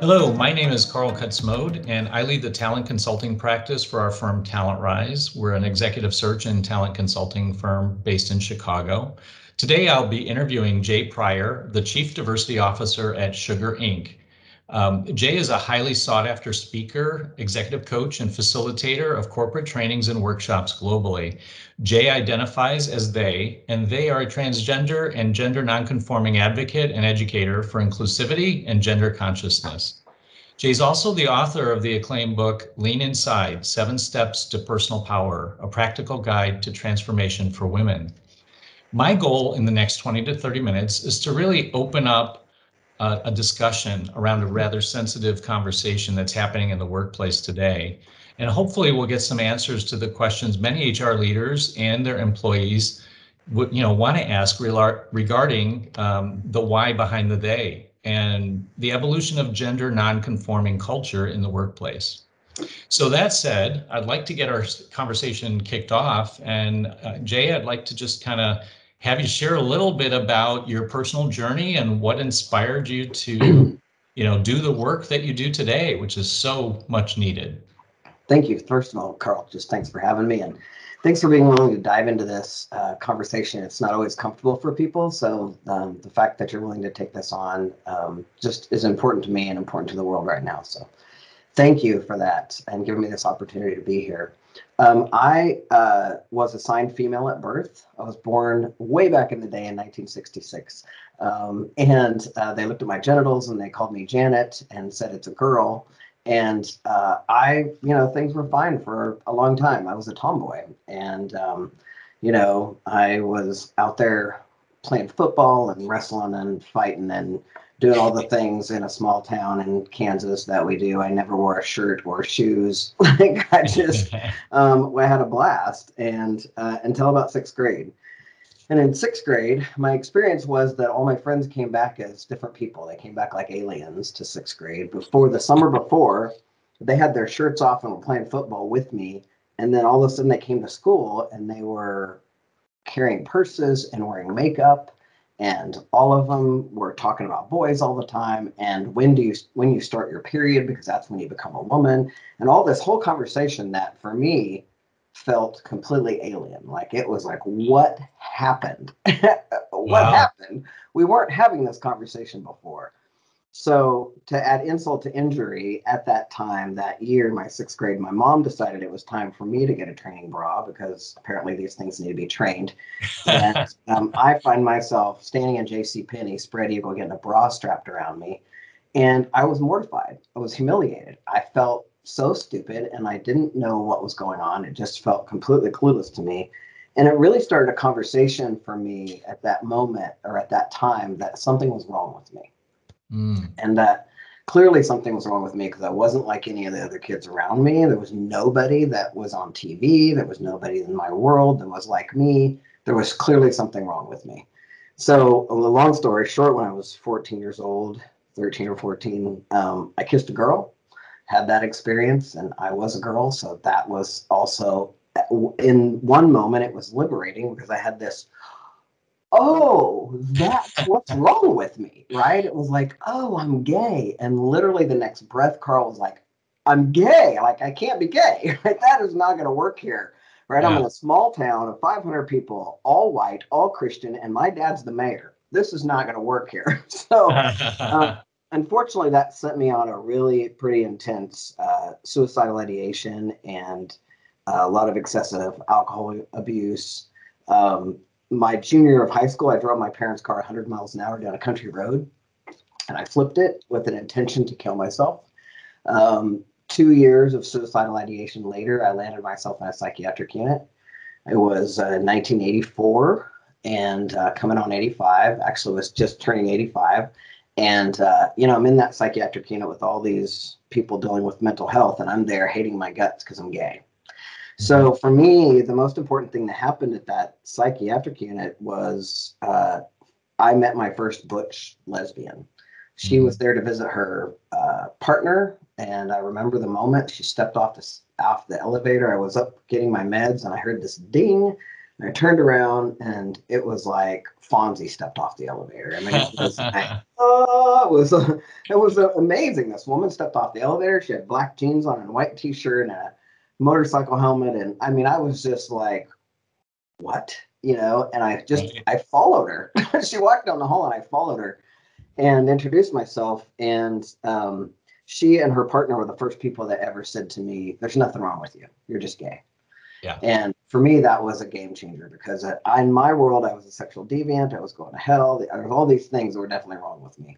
Hello, my name is Carl Kutzmode, and I lead the talent consulting practice for our firm TalentRise. We're an executive search and talent consulting firm based in Chicago. Today, I'll be interviewing Jay Pryor, the Chief Diversity Officer at Sugar Ink. Um, Jay is a highly sought after speaker, executive coach, and facilitator of corporate trainings and workshops globally. Jay identifies as they, and they are a transgender and gender nonconforming advocate and educator for inclusivity and gender consciousness. Jay's also the author of the acclaimed book, Lean Inside Seven Steps to Personal Power, a practical guide to transformation for women. My goal in the next 20 to 30 minutes is to really open up uh, a discussion around a rather sensitive conversation that's happening in the workplace today. And hopefully we'll get some answers to the questions many HR leaders and their employees would, you know, want to ask regarding um, the why behind the they and the evolution of gender nonconforming culture in the workplace. So that said, I'd like to get our conversation kicked off. And uh, Jay, I'd like to just kind of have you share a little bit about your personal journey and what inspired you to, you know, do the work that you do today, which is so much needed. Thank you. First of all, Carl, just thanks for having me and thanks for being willing to dive into this uh, conversation. It's not always comfortable for people. So um, the fact that you're willing to take this on um, just is important to me and important to the world right now. So thank you for that and giving me this opportunity to be here. Um, I uh, was assigned female at birth. I was born way back in the day in 1966. Um, and uh, they looked at my genitals and they called me Janet and said it's a girl. And uh, I, you know, things were fine for a long time. I was a tomboy. And, um, you know, I was out there playing football and wrestling and fighting and doing all the things in a small town in Kansas that we do. I never wore a shirt or shoes. like I just, um, I had a blast, and uh, until about sixth grade. And in sixth grade, my experience was that all my friends came back as different people. They came back like aliens to sixth grade. Before the summer before, they had their shirts off and were playing football with me. And then all of a sudden, they came to school and they were carrying purses and wearing makeup and all of them were talking about boys all the time. And when do you when you start your period because that's when you become a woman. And all this whole conversation that for me felt completely alien. Like it was like what happened? What wow. happened? We weren't having this conversation before so to add insult to injury, at that time, that year, in my sixth grade, my mom decided it was time for me to get a training bra because apparently these things need to be trained. And um, I find myself standing in J.C. Penney, spread eagle, getting a bra strapped around me, and I was mortified. I was humiliated. I felt so stupid, and I didn't know what was going on. It just felt completely clueless to me. And it really started a conversation for me at that moment or at that time that something was wrong with me Mm. And that clearly something was wrong with me because I wasn't like any of the other kids around me. There was nobody that was on TV. There was nobody in my world that was like me. There was clearly something wrong with me. So, the long story short, when I was 14 years old, 13 or 14, um, I kissed a girl, had that experience, and I was a girl. So, that was also in one moment, it was liberating because I had this oh, that's what's wrong with me, right? It was like, oh, I'm gay. And literally the next breath, Carl was like, I'm gay. Like, I can't be gay. Right? That is not going to work here. Right? Yeah. I'm in a small town of 500 people, all white, all Christian, and my dad's the mayor. This is not going to work here. so, uh, unfortunately, that sent me on a really pretty intense uh, suicidal ideation and uh, a lot of excessive alcohol abuse. Um, my junior year of high school, I drove my parents' car 100 miles an hour down a country road, and I flipped it with an intention to kill myself. Um, two years of suicidal ideation later, I landed myself in a psychiatric unit. It was uh, 1984 and uh, coming on 85. Actually, was just turning 85. And, uh, you know, I'm in that psychiatric unit with all these people dealing with mental health, and I'm there hating my guts because I'm gay. So for me, the most important thing that happened at that psychiatric unit was uh, I met my first butch lesbian. She mm-hmm. was there to visit her uh, partner, and I remember the moment she stepped off the off the elevator. I was up getting my meds, and I heard this ding. And I turned around and it was like Fonzie stepped off the elevator. I mean, it was like, oh, it was, uh, it was amazing. This woman stepped off the elevator. She had black jeans on and a white t-shirt and a motorcycle helmet. And I mean, I was just like, what? You know, and I just, I followed her. she walked down the hall and I followed her and introduced myself. And um, she and her partner were the first people that ever said to me, there's nothing wrong with you. You're just gay. Yeah. And for me, that was a game changer because I, in my world, I was a sexual deviant. I was going to hell. There was all these things that were definitely wrong with me.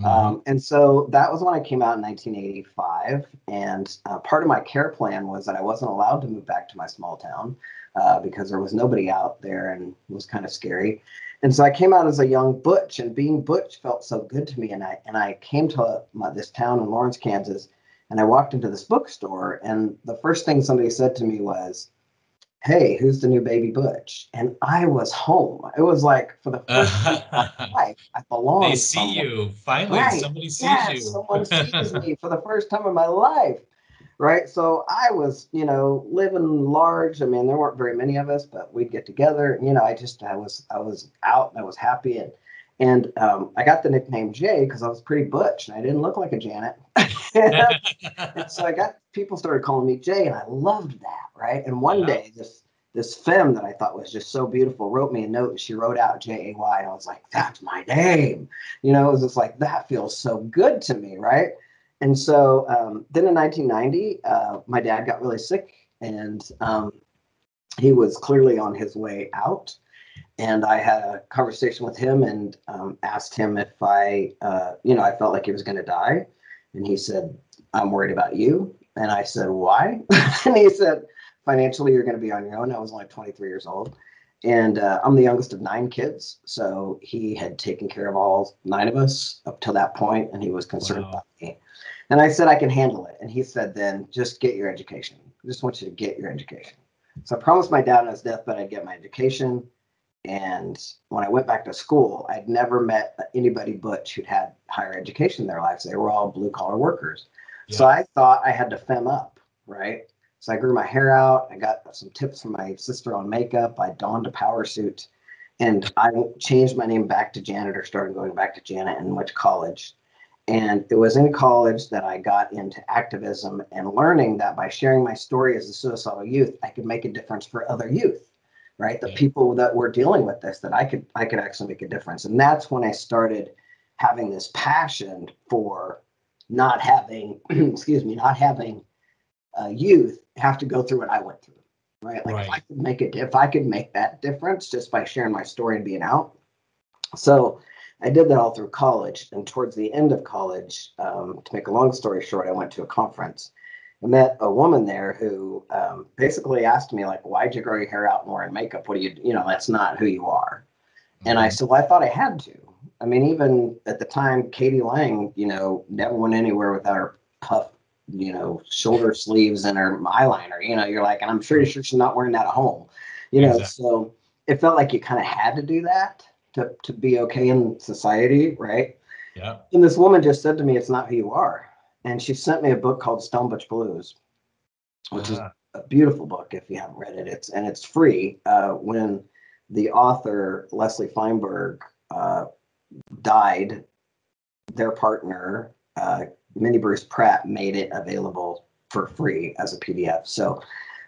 Mhm. Um, and so that was when I came out in 1985. And uh, part of my care plan was that I wasn't allowed to move back to my small town uh, because there was nobody out there and it was kind of scary. And so I came out as a young butch, and being butch felt so good to me. And I and I came to my, this town in Lawrence, Kansas, and I walked into this bookstore, and the first thing somebody said to me was, "Hey, who's the new baby butch?" And I was home. It was like for the first time in my life, I belonged. they see somewhere. you. Finally, Right. somebody sees you. someone sees me for the first time in my life. Right. So I was, you know, living large. I mean, there weren't very many of us, but we'd get together. You know, I just I was I was out and I was happy and and um, I got the nickname Jay because I was pretty butch and I didn't look like a Janet. and so I got people started calling me Jay, and I loved that, right? And one day, this this femme that I thought was just so beautiful wrote me a note, and she wrote out J A Y, and I was like, "That's my name," you know. It was just like that feels so good to me, right? And so um, then in 1990, uh, my dad got really sick, and um, he was clearly on his way out. And I had a conversation with him and um, asked him if I, uh, you know, I felt like he was going to die. And he said, I'm worried about you. And I said, Why? and he said, Financially, you're going to be on your own. I was only 23 years old. And uh, I'm the youngest of nine kids. So he had taken care of all nine of us up till that point, and he was concerned Wow. about me. And I said, I can handle it. And he said, Then just get your education. I just want you to get your education. So I promised my dad on his deathbed I'd get my education. And when I went back to school, I'd never met anybody butch who'd had higher education in their lives. They were all blue collar workers. So I thought I had to fem up, right? So I grew my hair out. I got some tips from my sister on makeup. I donned a power suit and I changed my name back to janitor, started going back to Janet and went to college. And it was in college that I got into activism and learning that by sharing my story as a suicidal youth, I could make a difference for other youth, right? The people that were dealing with this, that I could I could actually make a difference. And that's when I started having this passion for not having, excuse me, not having uh, youth have to go through what I went through, right? Like if I could make it, if I could make that difference just by sharing my story and being out. So I did that all through college, and towards the end of college, um, to make a long story short, I went to a conference. I met a woman there who um, basically asked me like, "Why'd you grow your hair out and wearing makeup? What do you, you know, that's not who you are." And I said, well, I thought I had to. I mean, even at the time, k.d. lang, you know, never went anywhere without her puff, you know, shoulder sleeves and her eyeliner. You know, you're like, and I'm pretty sure she's not wearing that at home. You know, Exactly. so it felt like you kind of had to do that to to be okay in society, right? Yeah. And this woman just said to me, "It's not who you are," and she sent me a book called Stone Butch Blues, which is Ah, a beautiful book if you haven't read it. It's and it's free. Uh, when the author Leslie Feinberg uh, died, their partner uh, Minnie Bruce Pratt made it available for free as a PDF. So,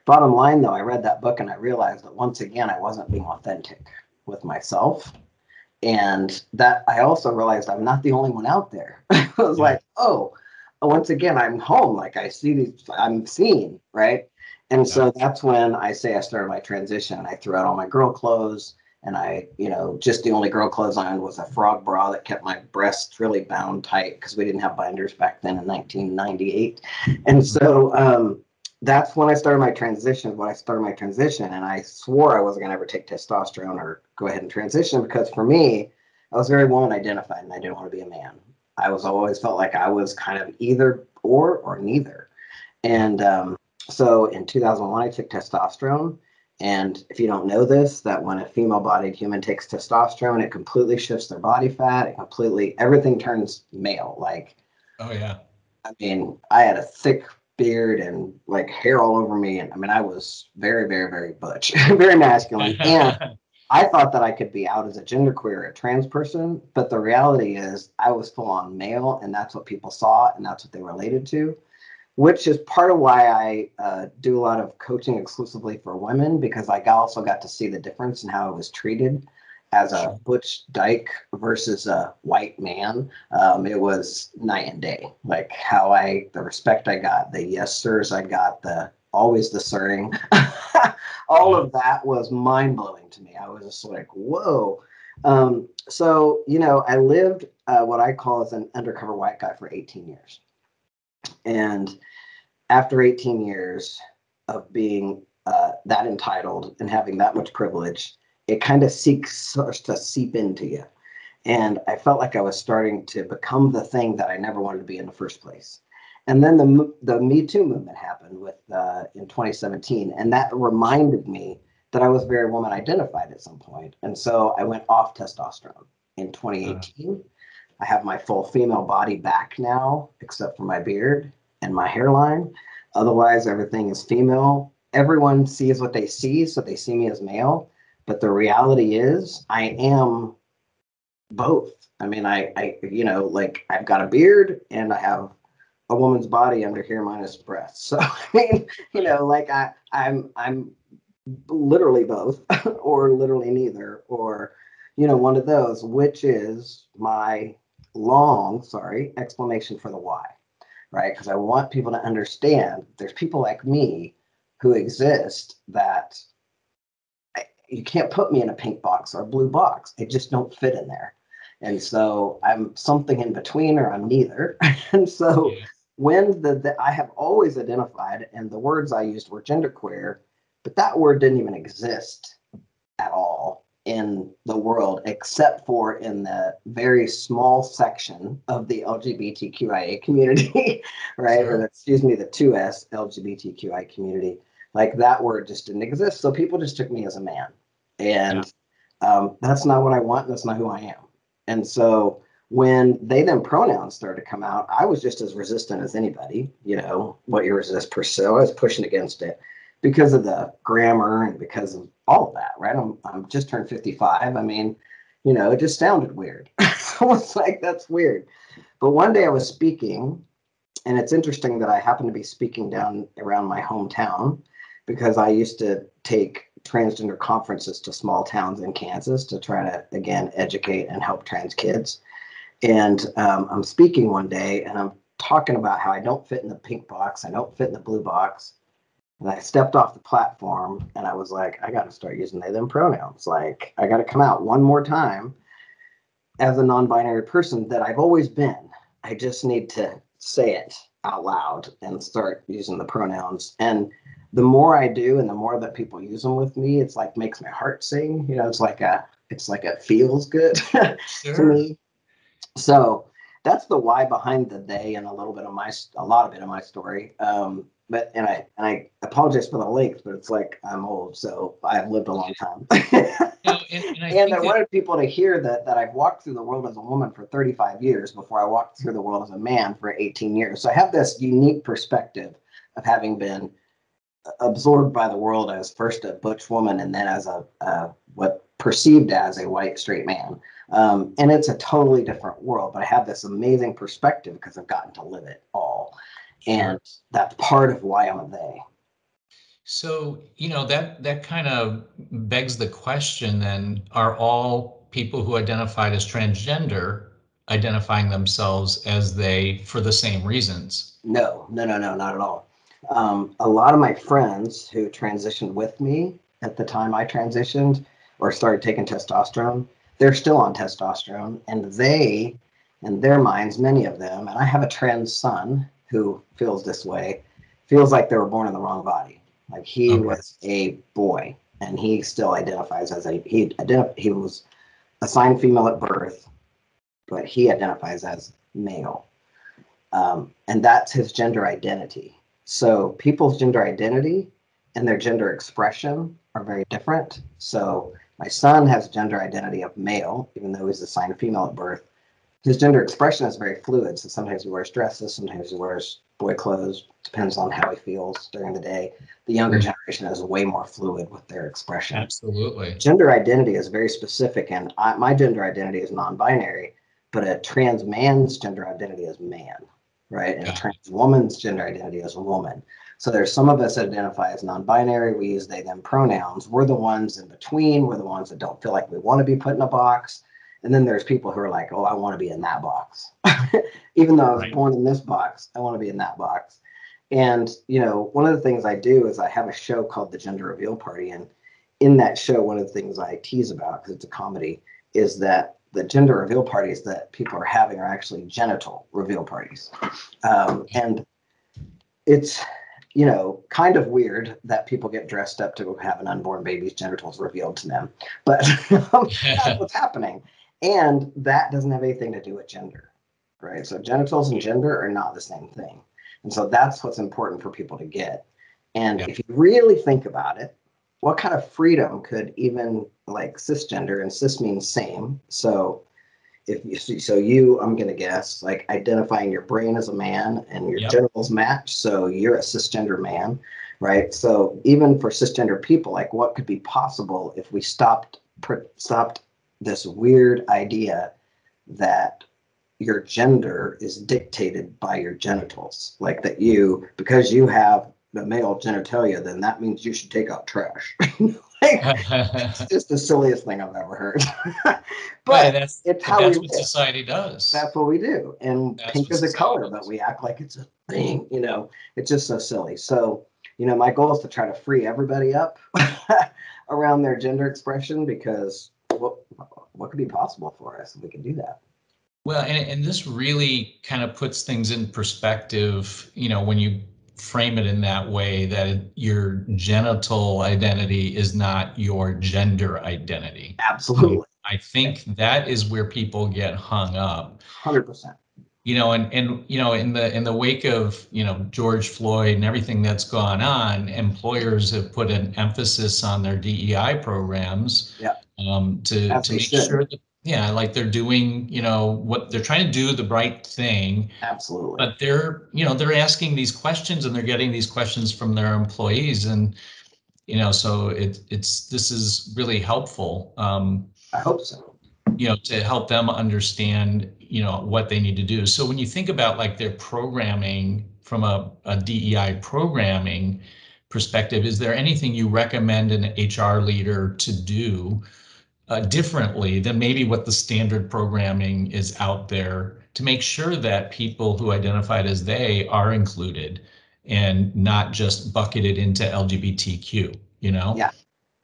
bottom line though, I read that book and I realized that once again I wasn't being authentic with myself. And that I also realized I'm not the only one out there. I was Yeah. like, oh, once again, I'm home. Like I see these, I'm seen, right? And so that's when I say I started my transition. I threw out all my girl clothes and I, you know, just the only girl clothes on was a frog bra that kept my breasts really bound tight because we didn't have binders back then in 1998. And so um, that's when I started my transition. When I started my transition, and I swore I wasn't going to ever take testosterone or go ahead and transition because for me, I was very woman identified and I didn't want to be a man. I was always felt like I was kind of either or or neither. And um, so in 2001, I took testosterone. And if you don't know this, that when a female bodied human takes testosterone, it completely shifts their body fat. It completely, everything turns male. Like, Oh yeah. I mean, I had a thick beard and like hair all over me. And I mean, I was very, very, very butch, very masculine. And I thought that I could be out as a genderqueer, a trans person, but the reality is I was full on male, and that's what people saw, and that's what they related to, which is part of why I uh, do a lot of coaching exclusively for women because I also got to see the difference in how I was treated as a butch dyke versus a white man. Um, it was night and day. Like how I, the respect I got, the yes sirs I got, the always discerning. All of that was mind blowing to me. I was just like, whoa. Um, so, you know, I lived uh, what I call as an undercover white guy for 18 years. And after 18 years of being uh, that entitled and having that much privilege, it kind of seeks starts to seep into you. And I felt like I was starting to become the thing that I never wanted to be in the first place. And then the the Me Too movement happened with uh, in 2017, and that reminded me that I was very woman identified at some point. And so I went off testosterone in 2018. Uh-huh. I have my full female body back now, except for my beard and my hairline. Otherwise, everything is female. Everyone sees what they see, so they see me as male. But the reality is, I am both. I mean, I, I, you know, like I've got a beard and I have a woman's body under here minus breasts. So I mean, you know, like I I'm I'm literally both or literally neither or you know one of those which is my long sorry explanation for the why right? Because i want people to understand there's people like me who exist that you can't put me in a pink box or a blue box. It just don't fit in there. And so i'm something in between or i'm neither. And so yeah when the, the I have always identified, and the words I used were genderqueer, but that word didn't even exist at all in the world except for in the very small section of the LGBTQIA community, right? Sure. Or the, excuse me, the 2S LGBTQI community. Like that word just didn't exist. So people just took me as a man. And yeah. um, that's not what I want. That's not who I am. And so when they then pronouns started to come out, I was just as resistant as anybody. You know, what you resist pursue. I was pushing against it because of the grammar and because of all of that, right? I'm I'm just turned 55. I mean, you know, it just sounded weird. so it's like that's weird. But one day I was speaking, and it's interesting that I happened to be speaking down around my hometown because I used to take transgender conferences to small towns in Kansas to try to again educate and help trans kids. And um, I'm speaking one day and I'm talking about how I don't fit in the pink box, I don't fit in the blue box. And I stepped off the platform and I was like, I got to start using they, them pronouns. Like, I got to come out one more time as a non binary person that I've always been. I just need to say it out loud and start using the pronouns. And the more I do and the more that people use them with me, it's like makes my heart sing. You know, it's like a, it's like it feels good sure. to me so that's the why behind the day and a little bit of my a lot of it of my story. Um, but and i and i apologize for the length but it's like i'm old so i've lived a long time. No, and, and, I, and I wanted people to hear that that i've walked through the world as a woman for 35 years before i walked through the world as a man for 18 years. So i have this unique perspective of having been absorbed by the world as first a butch woman and then as a uh, what perceived as a white straight man um, and it's a totally different world, but I have this amazing perspective because I've gotten to live it all. And that's part of why I'm a they. So, you know, that that kind of begs the question then, are all people who identified as transgender identifying themselves as they for the same reasons? No, no, no, no, not at all. Um, a lot of my friends who transitioned with me at the time I transitioned or started taking testosterone, they're still on testosterone and they in their minds many of them and i have a trans son who feels this way feels like they were born in the wrong body. Like he okay. was a boy and he still identifies as a he identif- he was assigned female at birth but he identifies as male. Um, and that's his gender identity. So people's gender identity and their gender expression are very different. So my son has a gender identity of male, even though he's assigned female at birth. his gender expression is very fluid. So sometimes he wears dresses, sometimes he wears boy clothes, depends on how he feels during the day. The younger Mhm. generation is way more fluid with their expression. Absolutely. Gender identity is very specific, and I, my gender identity is non binary, but a trans man's gender identity is man, right? And a Got trans woman's gender identity is a woman. So there's some of us that identify as non-binary. We use they them pronouns. We're the ones in between. We're the ones that don't feel like we want to be put in a box. And then there's people who are like, oh, I want to be in that box. Even though I was Right. born in this box, I want to be in that box. And you know, one of the things I do is I have a show called the Gender Reveal Party, and in that show, one of the things I tease about because it's a comedy is that the gender reveal parties that people are having are actually genital reveal parties, um, and it's you know kind of weird that people get dressed up to have an unborn baby's genitals revealed to them, but that's what's happening, and that doesn't have anything to do with gender, right? So genitals and gender are not the same thing, and so that's what's important for people to get. And Yeah. if you really think about it, what kind of freedom could even like cisgender and cis means same so if you see so you i'm going to guess like identifying your brain as a man and your Yep. genitals match so you're a cisgender man right so even for cisgender people like what could be possible if we stopped pr- stopped this weird idea that your gender is dictated by your genitals like that you because you have the male genitalia then that means you should take out trash. Like, it's just the silliest thing i've ever heard. But that's, it's how that's we what society does. that's what we do. And That's pink is a color does. but we act like it's a thing you know? It's just so silly. So you know my goal is to try to free everybody up around their gender expression because what what could be possible for us if we can do that? Well, and, and this really kind of puts things in perspective, you know, when you frame it in that way that it- your genital identity is not your gender identity. absolutely I think that is where people get hung up. 100% You know, and and you know, in the in the wake of you know George Floyd and everything that's gone on, employers have put an emphasis on their DEI programs. Yeah. Um, to As to make should. sure that yeah, like they're doing you know what they're trying to do the right thing, absolutely. But they're you know they're asking these questions and they're getting these questions from their employees and you know so it it's this is really helpful. Um, i hope so. you know to help them understand you know what they need to do. So when you think about like their programming from a, a dei programming perspective is there anything you recommend an hr leader to do uh, differently than maybe what the standard programming is out there to make sure that people who identified as they are included and not just bucketed into lgbtq you know Yeah.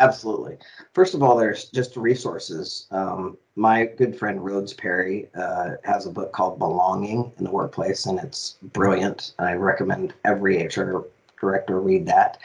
Absolutely. First of all, there's just resources. Um, my good friend Rhodes Perry uh, has a book called Belonging in the Workplace, and it's brilliant. I recommend every HR director read that.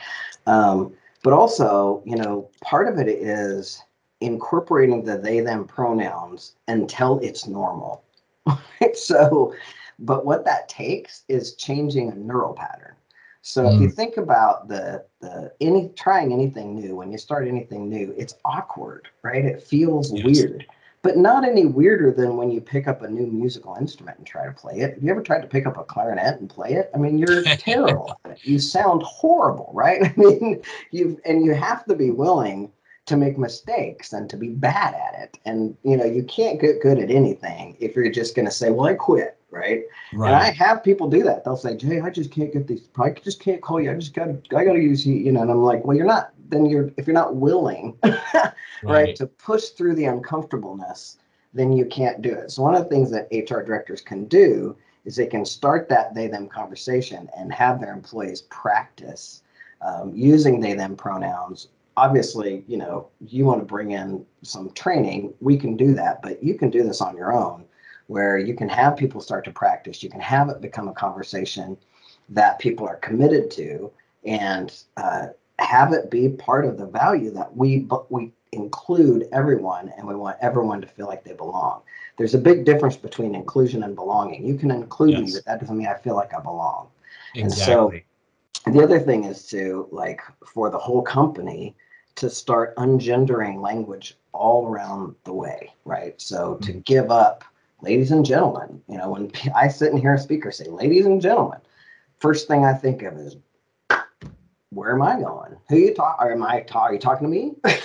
Um, but also, you know, part of it is incorporating the they them pronouns until it's normal. so, but what that takes is changing a neural pattern. So if you mm. think about the the any trying anything new, when you start anything new, it's awkward, right? It feels Yes. weird, but not any weirder than when you pick up a new musical instrument and try to play it. Have you ever tried to pick up a clarinet and play it? I mean, you're terrible at it. You sound horrible, right? I mean, you've and you have to be willing to make mistakes and to be bad at it. And you know, you can't get good at anything if you're just going to say, "Well, I quit," right? right? And I have people do that. They'll say, "Jay, I just can't get these. I just can't call you. I just got. to I got to use you." You know, and I'm like, "Well, you're not. Then you're. If you're not willing, right, to push through the uncomfortableness, then you can't do it." So one of the things that HR directors can do is they can start that they them conversation and have their employees practice um, using they them pronouns. Obviously, you know, you want to bring in some training. We can do that, but you can do this on your own where you can have people start to practice. You can have it become a conversation that people are committed to, and uh, have it be part of the value that we but we include everyone, and we want everyone to feel like they belong. There's a big difference between inclusion and belonging. You can include me, but that doesn't mean I feel like I belong. Exactly. and so- the other thing is to like for the whole company to start ungendering language all around the way, right? So to mm-hmm. give up ladies and gentlemen, you know, when I sit and hear a speaker say, ladies and gentlemen, first thing I think of is, where am I going? Who you talk? Or am I ta- Are you talking to me?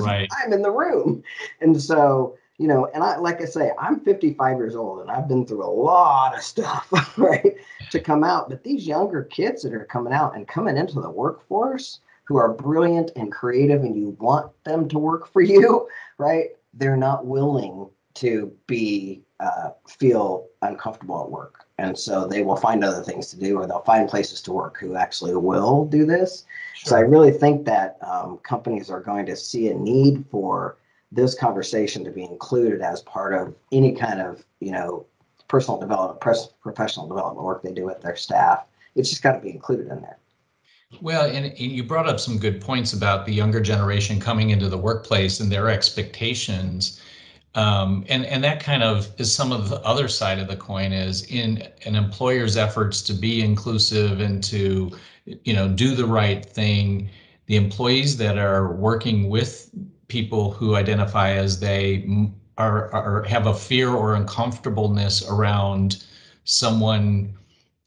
Right. I'm in the room, and so you know, and I like I say, I'm 55 years old, and I've been through a lot of stuff, right, to come out. But these younger kids that are coming out and coming into the workforce, who are brilliant and creative, and you want them to work for you, right? They're not willing to be uh, feel uncomfortable at work. And so they will find other things to do or they'll find places to work who actually will do this. So i really think that um, companies are going to see a need for this conversation to be included as part of any kind of you know personal development professional development work they do with their staff. It's just got to be included in there Well, and and you brought up some good points about the younger generation coming into the workplace and their expectations. Um, and, and that kind of is some of the other side of the coin is in an employer's efforts to be inclusive and to, you know, do the right thing. The employees that are working with people who identify as they are, are have a fear or uncomfortableness around someone,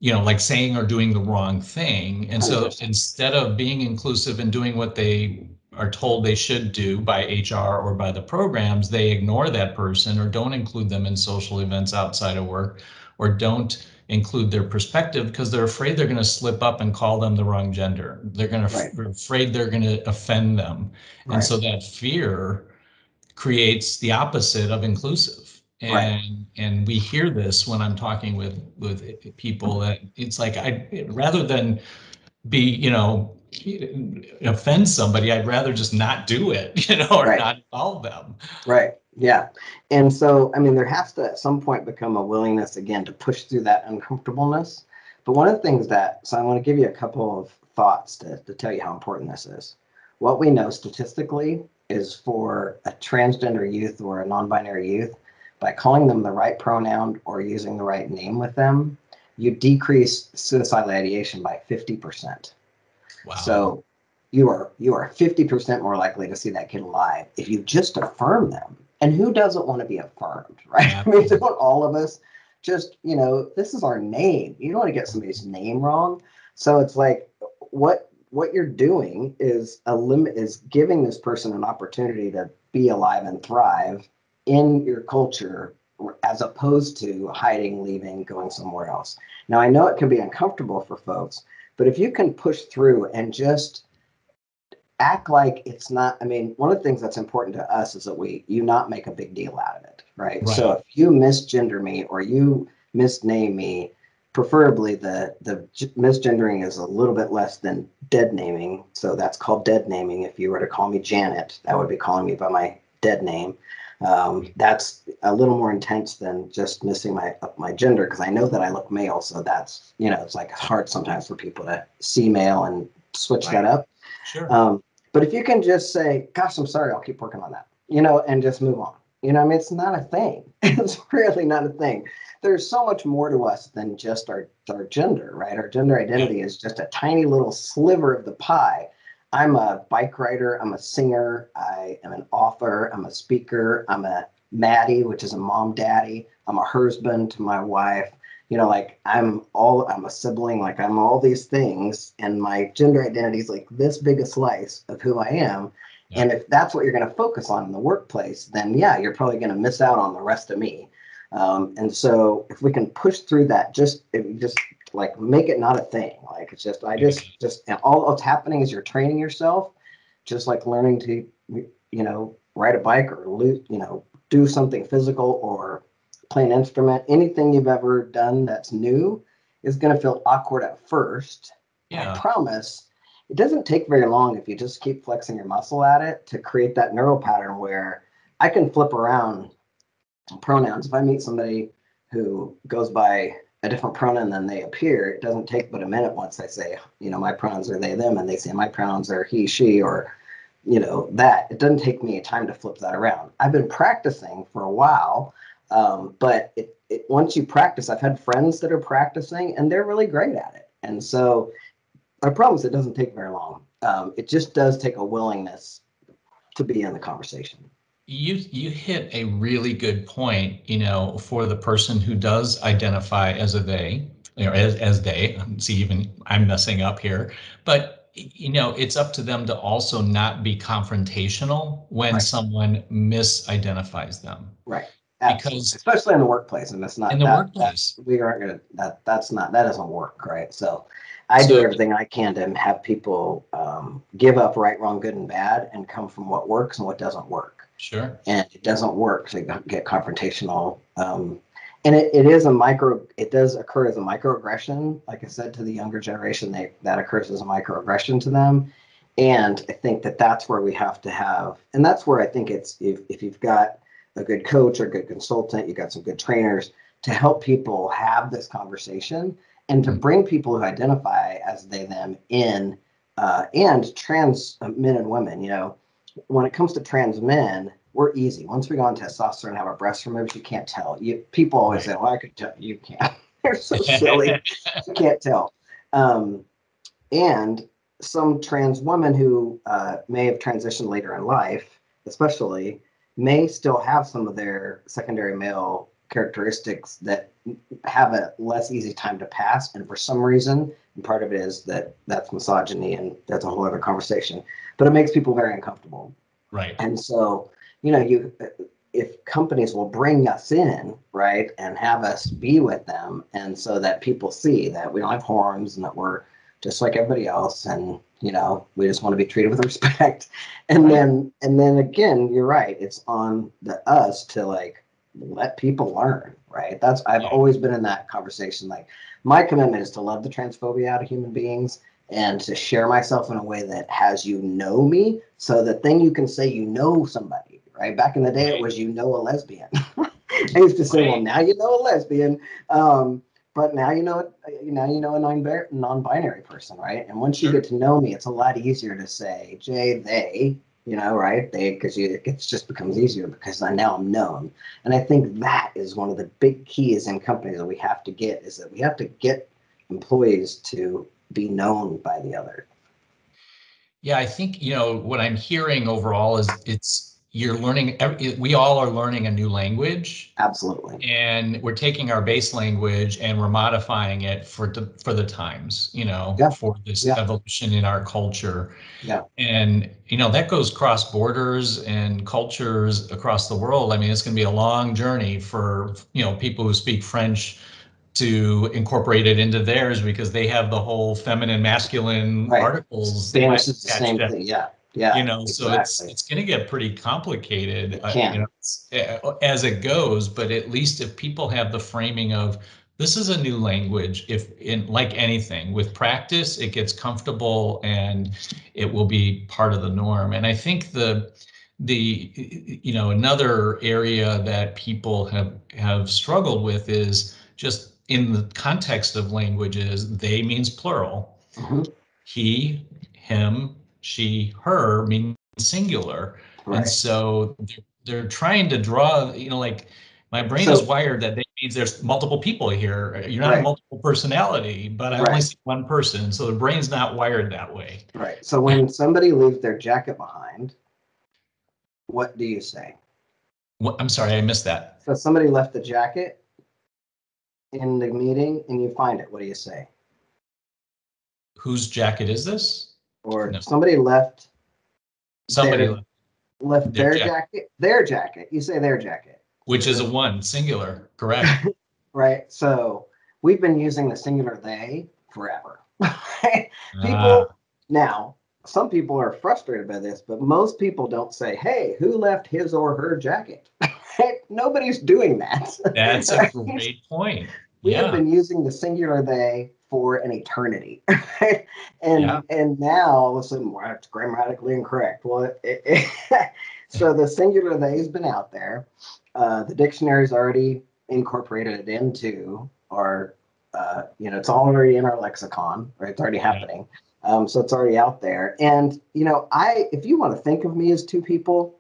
you know, like saying or doing the wrong thing. And so instead of being inclusive and doing what they are told they should do by HR or by the programs, they ignore that person or don't include them in social events outside of work or don't include their perspective because they're afraid they're going to slip up and call them the wrong gender. They're going to Right. they're afraid they're going to offend them. And so that fear creates the opposite of inclusive. And Right. and we hear this when I'm talking with with people that it's like I rather than be, you know, offend somebody, I'd rather just not do it, you know, or Right. not involve them. Right. Yeah. And so, I mean, there has to at some point become a willingness again to push through that uncomfortableness. But one of the things that, so I want to give you a couple of thoughts to, to tell you how important this is. What we know statistically is for a transgender youth or a non binary youth, by calling them the right pronoun or using the right name with them, you decrease suicidal ideation by 50%. Wow. So you are you are 50% more likely to see that kid alive if you just affirm them. And who doesn't want to be affirmed, right? I mean, don't all of us just, you know, this is our name. You don't want to get somebody's name wrong. So it's like what what you're doing is a limit is giving this person an opportunity to be alive and thrive in your culture as opposed to hiding, leaving, going somewhere else. Now I know it can be uncomfortable for folks, but if you can push through and just act like it's not, I mean, one of the things that's important to us is that we you not make a big deal out of it, right? So if you misgender me or you misname me, preferably the the misgendering is a little bit less than dead naming. So that's called dead naming. If you were to call me Janet, that would be calling me by my dead name. Um, that's a little more intense than just missing my my gender because I know that I look male. So that's you know it's like hard sometimes for people to see male and switch that up. sure. Um, but if you can just say, "Gosh, I'm sorry, I'll keep working on that," you know, and just move on. You know, I mean, it's not a thing. it's really not a thing. There's so much more to us than just our our gender, right? Our gender identity is just a tiny little sliver of the pie. I'm a bike rider. I'm a singer. I am an author. I'm a speaker. I'm a Maddie, which is a mom daddy. I'm a husband to my wife. You know, like I'm all I'm a sibling. Like I'm all these things, and my gender identity is like this big a slice of who I am. Yeah. And if that's what you're going to focus on in the workplace, then yeah, you're probably going to miss out on the rest of me. Um, and so if we can push through that, just if just like make it not a thing. Like it's just I just just and all that's happening is you're training yourself, just like learning to you know ride a bike or lo- you know do something physical or play an instrument. Anything you've ever done that's new is going to feel awkward at first. I promise it doesn't take very long if you just keep flexing your muscle at it to create that neural pattern where I can flip around pronouns. If I meet somebody who goes by a different pronoun than they appear, it doesn't take but a minute once I say, you know, my pronouns are they, them, and they say my pronouns are he, she, or, you know, that. It doesn't take me a time to flip that around. I've been practicing for a while, um, but it, it once you practice, I've had friends that are practicing and they're really great at it. And so I promise it doesn't take very long. Um, it just does take a willingness to be in the conversation. You you hit a really good point, you know, for the person who does identify as a they, you know, as as they. See, even I'm messing up here, but you know, it's up to them to also not be confrontational when Right. someone misidentifies them. Right. Because- especially in the workplace, and it's not In the that- workplace. that- we aren't gonna that that's not that doesn't work, right? So I do everything I can to have people um, give up right, wrong, good, and bad, and come from what works and what doesn't work. Sure. And it doesn't work to get confrontational. Um, and it, it is a micro. It does occur as a microaggression. Like I said to the younger generation, they that occurs as a microaggression to them. And I think that that's where we have to have, and that's where I think it's if if you've got a good coach or a good consultant, you've got some good trainers to help people have this conversation and to Mhm. bring people who identify as they them in uh, and trans men and women. You know, when it comes to trans men, we're easy. Once we go on testosterone and have our breasts removed, you can't tell. You people always say, "Well, I could tell." You can't. They're so silly. you can't tell. Um, and some trans women who uh, may have transitioned later in life, especially, may still have some of their secondary male characteristics that have a less easy time to pass. And for some reason, and part of it is that that's misogyny, and that's a whole other conversation. But it makes people very uncomfortable. Right. And so, you know, you if companies will bring us in, right, and have us be with them, and so that people see that we don't have horns and that we're just like everybody else, and you know, we just want to be treated with respect. And Right. then, and then again, you're right. It's on the us to like let people learn, right? That's I've always been in that conversation. Like my commitment is to love the transphobia out of human beings and to share myself in a way that has you know me so that then you can say you know somebody right back in the day it was you know a lesbian i used to say well now you know a lesbian um, but now you know now you know a non- non-binary person right and once you Sure. get to know me it's a lot easier to say jay they you know right they because you it just becomes easier because i now i'm known and i think that is one of the big keys in companies that we have to get is that we have to get employees to be known by the other. Yeah, I think, you know, what I'm hearing overall is it's you're learning, we all are learning a new language Absolutely. and we're taking our base language and we're modifying it for the, for the times, you know, Yeah. for this Yeah. evolution in our culture. Yeah. And, you know, that goes cross borders and cultures across the world. I mean, it's going to be a long journey for, you know, people who speak French to incorporate it into theirs because they have the whole feminine masculine Right. articles. Spanish is the same thing. Yeah. Yeah. you know so it's it's going to get pretty complicated It uh, you know as it goes but at least if people have the framing of this is a new language if in like anything with practice it gets comfortable and it will be part of the norm and i think the the you know another area that people have have struggled with is just in the context of languages they means plural Mhm. he, him, she, her mean singular. And so they're, they're trying to draw, you know, like my brain is wired that that means there's multiple people here. You're not a multiple personality, but I only see one person. So the brain's not wired that way. Right. So when somebody leaves their jacket behind, what do you say? What, I'm sorry, I missed that. So somebody left the jacket in the meeting and you find it. What do you say? Whose jacket is this? Or No. somebody left Somebody, Their- left Their their jacket. jacket. Their jacket. You say their jacket. which is a one, singular, correct? Right. So we've been using the singular they forever. People ah. now, some people are frustrated by this, but most people don't say, "Hey, who left his or her jacket?" Nobody's doing that. that's a great point. we have been using the singular they for an eternity, right? and Yeah. and now all of a sudden, well, it's grammatically incorrect. Well, it, it, so the singular they has been out there. Uh, the dictionary's already incorporated it into our, uh, you know, it's already in our lexicon, right? It's already happening. Um, so it's already out there. And you know, I if you want to think of me as two people,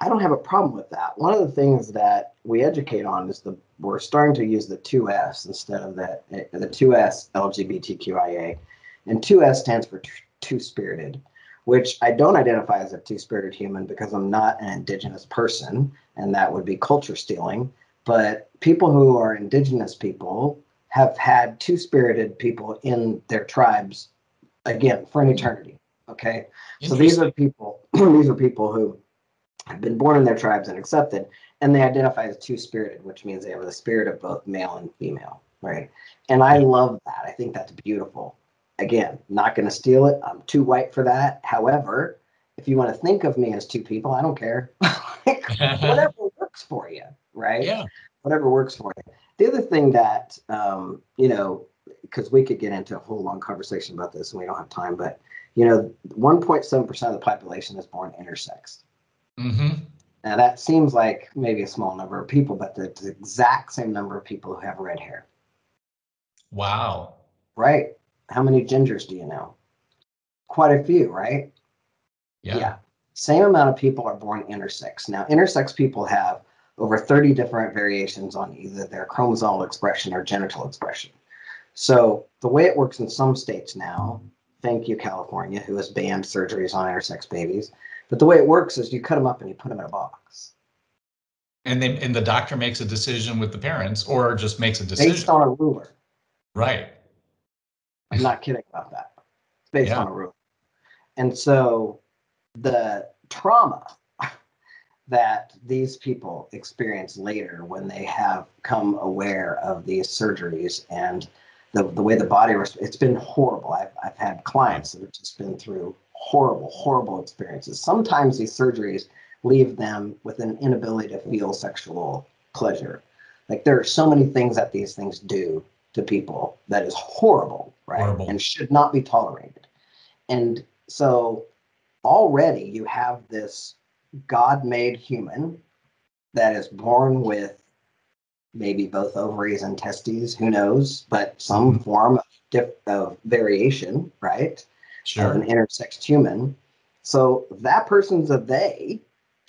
I don't have a problem with that. One of the things that we educate on is the we're starting to use the two S instead of the eh, the two S LGBTQIA, and two S stands for two spirited. which I don't identify as a two spirited human because I'm not an indigenous person, and that would be culture stealing. But people who are indigenous people have had two spirited people in their tribes again for an eternity. Okay. So these are people, these are people who have been born in their tribes and accepted, and they identify as two spirited, which means they have the spirit of both male and female. Right. And I love that. I think that's beautiful again, not going to steal it. I'm too white for that. However, if you want to think of me as two people, I don't care. Whatever works for you, right? Yeah. Whatever works for you. The other thing that, um, you know, because we could get into a whole long conversation about this and we don't have time, but, you know, 1.7% of the population is born intersex. Mm-hmm. Now, that seems like maybe a small number of people, but the, the exact same number of people who have red hair. Wow. Right. How many gingers do you know? Quite a few, right? Yeah. yeah. Same amount of people are born intersex. Now, intersex people have over 30 different variations on either their chromosomal expression or genital expression. So, the way it works in some states now, thank you, California, who has banned surgeries on intersex babies. But the way it works is you cut them up and you put them in a box. And then and the doctor makes a decision with the parents or just makes a decision. Based on a ruler. Right. I'm not kidding about that. It's based yeah. on a ruler. And so the trauma that these people experience later when they have come aware of these surgeries and the, the way the body responds, it's been horrible I've, I've had clients that have just been through horrible horrible experiences sometimes these surgeries leave them with an inability to feel sexual pleasure like there are so many things that these things do to people that is horrible, right? Horrible. And should not be tolerated. And so already you have this God made human that is born with maybe both ovaries and testes, who knows, but some mm-hmm. form of, diff- of variation, right? Sure. Of an intersexed human. So that person's a they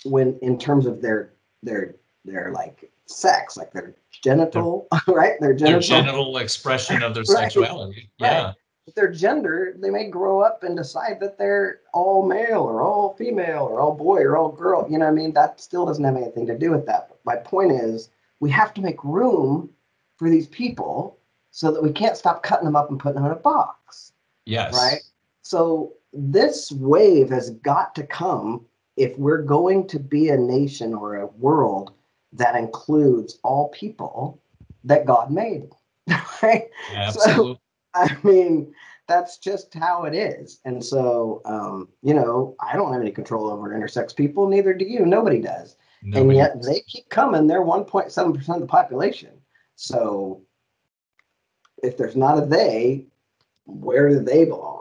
when in terms of their their their like sex, like their genital, right? Their genital, their genital expression of their right. sexuality. Yeah. Right. Their gender, they may grow up and decide that they're all male or all female or all boy or all girl. You know what I mean? That still doesn't have anything to do with that. But my point is, we have to make room for these people so that we can't stop cutting them up and putting them in a box. Yes. Right? So this wave has got to come if we're going to be a nation or a world that includes all people that God made. right? Absolutely. So, I mean, that's just how it is. And so, um, you know, I don't have any control over intersex people, neither do you. Nobody does. Nobody and yet does. they keep coming. They're 1.7% of the population. So if there's not a they, where do they belong?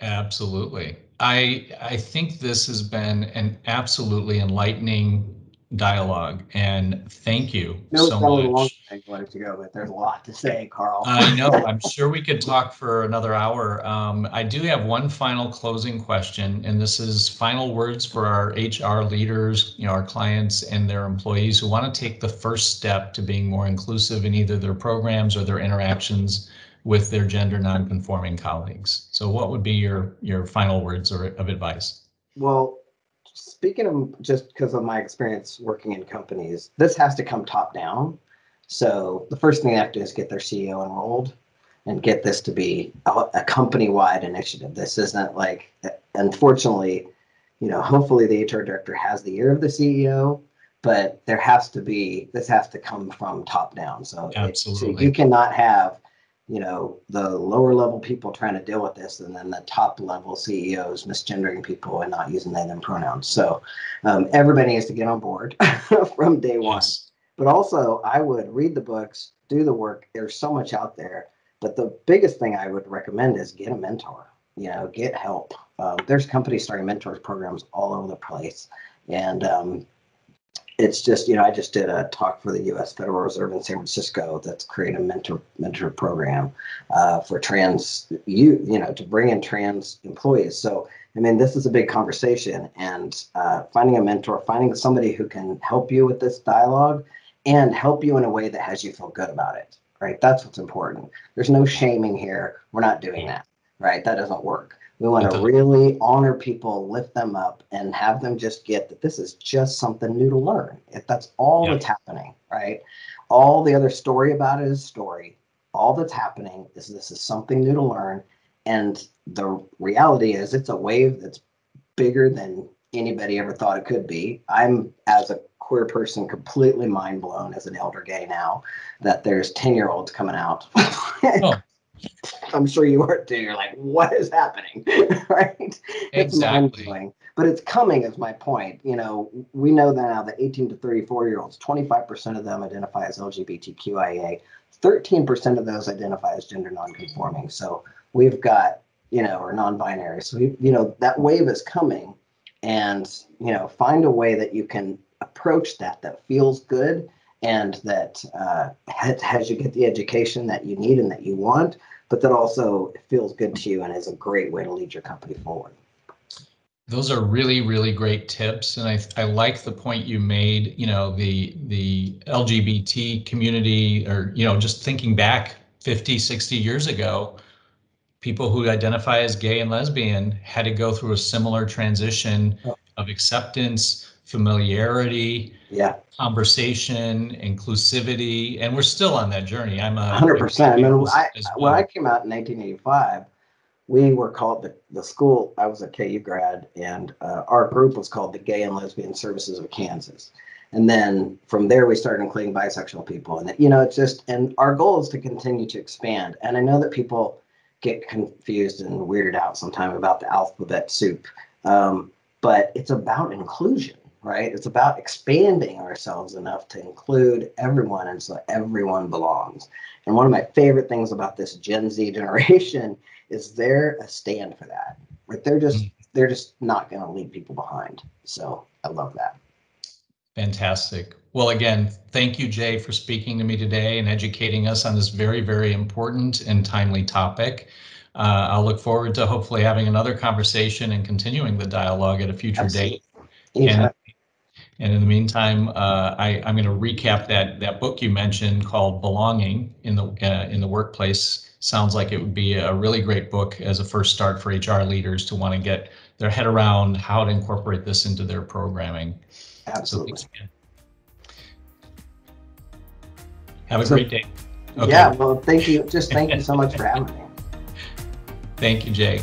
Absolutely. I I think this has been an absolutely enlightening dialogue and thank you no, so much. Long to go, but there's a lot to say, Carl. I know. I'm sure we could talk for another hour. Um, I do have one final closing question, and this is final words for our HR leaders, you know, our clients and their employees who want to take the first step to being more inclusive in either their programs or their interactions with their gender nonconforming colleagues. So, what would be your your final words or, of advice? Well, speaking of just because of my experience working in companies, this has to come top down. So the first thing they have to do is get their CEO enrolled and get this to be a, a company-wide initiative. This isn't like, unfortunately, you know, hopefully the HR director has the ear of the CEO, but there has to be this has to come from top down. So, Absolutely. It, so you cannot have you know the lower level people trying to deal with this and then the top level ceos misgendering people and not using they them pronouns. So um, everybody has to get on board from day one. Yes. but also i would read the books do the work. There's so much out there. But the biggest thing i would recommend is get a mentor you know get help. Um, there's companies starting mentors programs all over the place. And um, it's just you know I just did a talk for the U.S. Federal Reserve in San Francisco that's creating a mentor mentor program uh, for trans you you know to bring in trans employees. So I mean this is a big conversation, and uh, finding a mentor, finding somebody who can help you with this dialogue and help you in a way that has you feel good about it. Right, that's what's important. There's no shaming here. We're not doing that. Right, that doesn't work. We want to really honor people, lift them up, and have them just get that this is just something new to learn. If that's all Yeah. that's happening, right? All the other story about it is story. All that's happening is this is something new to learn. And the reality is it's a wave that's bigger than anybody ever thought it could be. I'm, as a queer person, completely mind blown as an elder gay now that there's 10 year olds coming out. Oh. I'm sure you are too. You're like, what is happening? right? It's Exactly. blowing. But it's coming, is my point. You know, we know that now that 18 to 34 year olds, 25% of them identify as LGBTQIA, 13% of those identify as gender nonconforming. So we've got, you know, or non binary. So, we, you know, that wave is coming. And, you know, find a way that you can approach that that feels good and that uh, has, has you get the education that you need and that you want, but that also feels good to you and is a great way to lead your company forward. Those are really, really great tips, and I, I like the point you made. You know, the the LGBT community, or you know, just thinking back 50, 60 years ago, people who identify as gay and lesbian had to go through a similar transition of acceptance, familiarity, Yeah, conversation, inclusivity, and we're still on that journey. I'm a 100%. I mean, I, as when. I came out in 1985, we were called the, the school, I was a KU grad, and uh, our group was called the Gay and Lesbian Services of Kansas. And then from there, we started including bisexual people. And, you know, it's just, and our goal is to continue to expand. And I know that people get confused and weirded out sometimes about the alphabet soup, um, but it's about inclusion, right? It's about expanding ourselves enough to include everyone and so everyone belongs. And one of my favorite things about this Gen Z generation is they're a stand for that. Like they're just they're just not going to leave people behind. So I love that. Fantastic. Well, again, thank you, Jay, for speaking to me today and educating us on this very, very important and timely topic. Uh, I'll look forward to hopefully having another conversation and continuing the dialogue at a future Absolutely. date. Anytime. And, and in the meantime, uh, I, I'm going to recap that that book you mentioned called "Belonging in the uh, in the Workplace." Sounds like it would be a really great book as a first start for HR leaders to want to get their head around how to incorporate this into their programming. Absolutely. again. Have a So- great day. Okay. Yeah. Well, thank you. Just thank you so much for having me. Thank you, Jay.